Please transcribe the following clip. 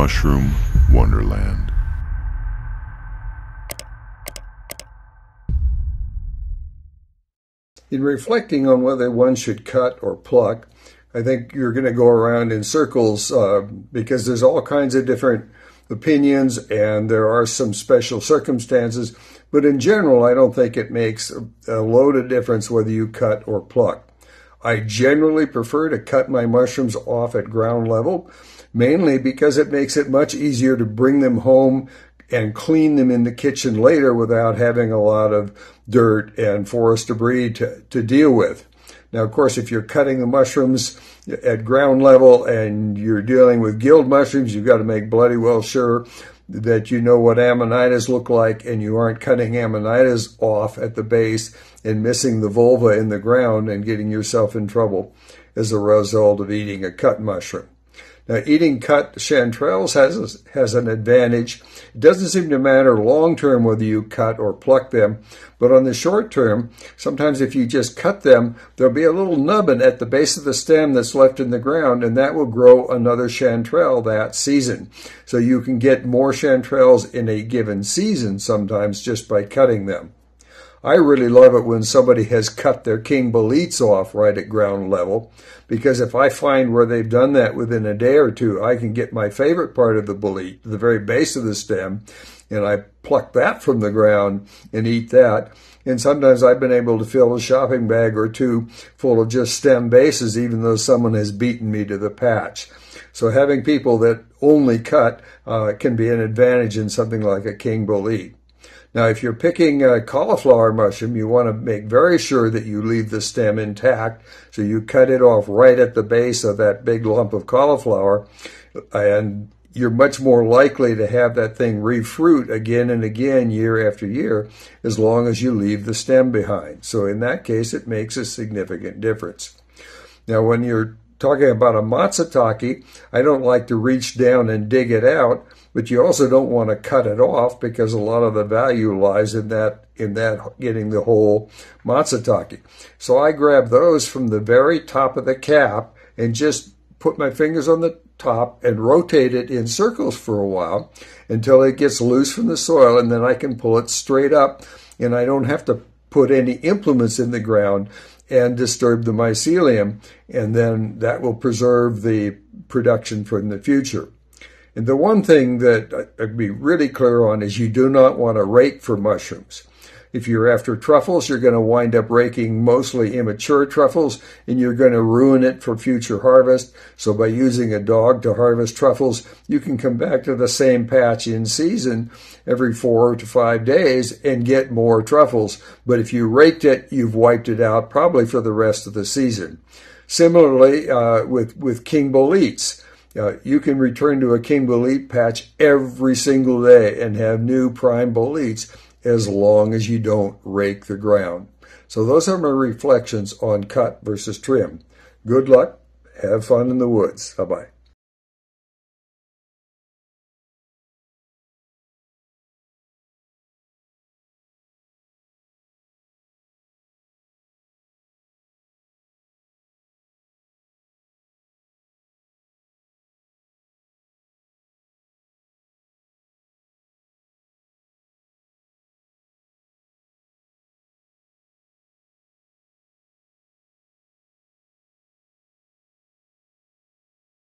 Mushroom Wonderland. In reflecting on whether one should cut or pluck, I think you're going to go around in circles uh, because there's all kinds of different opinions and there are some special circumstances. But in general, I don't think it makes a load of difference whether you cut or pluck. I generally prefer to cut my mushrooms off at ground level, mainly because it makes it much easier to bring them home and clean them in the kitchen later without having a lot of dirt and forest debris to, to deal with. Now, of course, if you're cutting the mushrooms at ground level and you're dealing with gilled mushrooms, you've got to make bloody well sure that you know what amanitas look like and you aren't cutting amanitas off at the base and missing the volva in the ground and getting yourself in trouble as a result of eating a cut mushroom. Now, eating cut chanterelles has, has an advantage. It doesn't seem to matter long term whether you cut or pluck them, but on the short term, sometimes if you just cut them, there'll be a little nubbin at the base of the stem that's left in the ground, and that will grow another chanterelle that season. So you can get more chanterelles in a given season sometimes just by cutting them. I really love it when somebody has cut their king boletes off right at ground level because if I find where they've done that within a day or two, I can get my favorite part of the bolete, the very base of the stem, and I pluck that from the ground and eat that. And sometimes I've been able to fill a shopping bag or two full of just stem bases, even though someone has beaten me to the patch. So having people that only cut uh, can be an advantage in something like a king bolete. Now, if you're picking a cauliflower mushroom, you want to make very sure that you leave the stem intact. So you cut it off right at the base of that big lump of cauliflower, and you're much more likely to have that thing refruit again and again year after year as long as you leave the stem behind. So in that case, it makes a significant difference. Now, when you're talking about a matsutake, I don't like to reach down and dig it out but you also don't want to cut it off because a lot of the value lies in that in that getting the whole matsutake. So I grab those from the very top of the cap and just put my fingers on the top and rotate it in circles for a while until it gets loose from the soil and then I can pull it straight up and I don't have to put any implements in the ground and disturb the mycelium and then that will preserve the production for in the future. And the one thing that I'd be really clear on is you do not want to rake for mushrooms. If you're after truffles, you're going to wind up raking mostly immature truffles and you're going to ruin it for future harvest. So by using a dog to harvest truffles, you can come back to the same patch in season every four to five days and get more truffles. But if you raked it, you've wiped it out probably for the rest of the season. Similarly, uh, with, with king boletes. Uh, you can return to a King Bolete patch every single day and have new prime boletes as long as you don't rake the ground. So those are my reflections on cut versus trim. Good luck. Have fun in the woods. Bye bye.